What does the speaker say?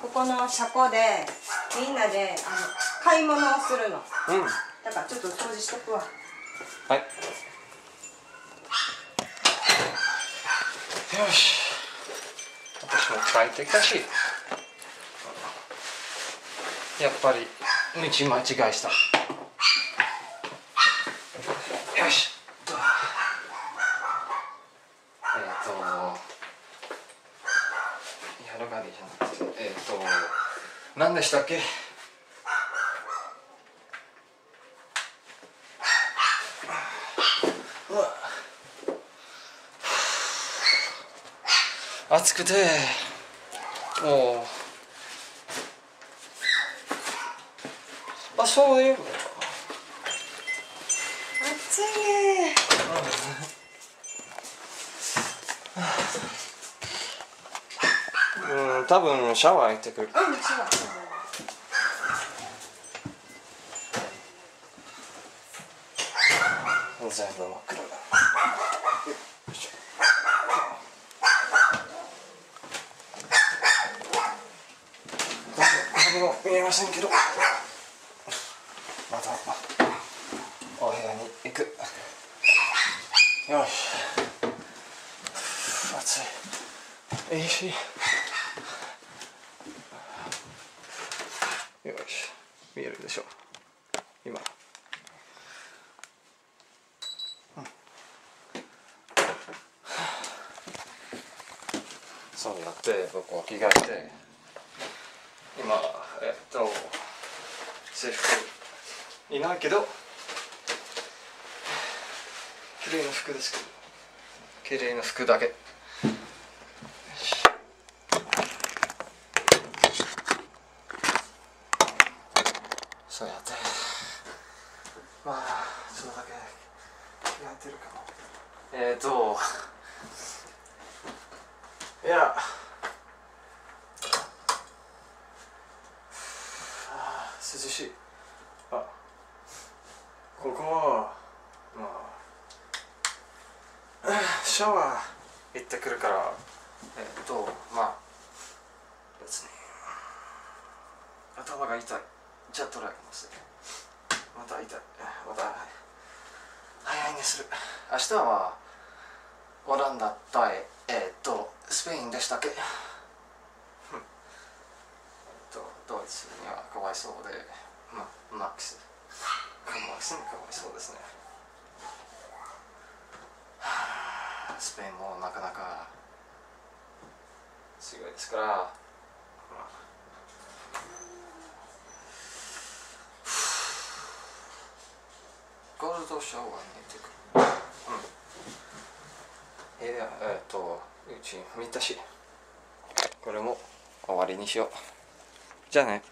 ここの車庫でみんなであの買い物をするの。うん。だからちょっと掃除しとくわ。はい。よし。私も帰ってきたし。やっぱり道間違いしたよしえっ、とやるがりじゃなくてえっ、ーと何でしたっけうわ暑くてもうあそういう暑いねうん多分シャワー行ってくる。うん違う全部真っ黒だ。何も見えませんけど。またお部屋に行く。よし。暑い。よしよし見えるでしょ今。そうやって僕は着替えて。今えっと制服いないけど綺麗な服ですけど。綺麗な服だけよしそうやってまあそれだけ着替えてるかもえっ、といやあ涼しい。あここはまあ シャワー行ってくるからえっとまあ別に頭が痛い。ジャットラグのせいまた痛い。た早いにする。明日はオランダ対えーっとスペインでしたっけ？ドイツにはかわいそうで。まマックス。かわいそうかわいそうですね。スペインもなかなか強いですから、ゴールドショーに行ってくる。うん。いやえっ、とうち見たし。これも終わりにしよう。じゃあね。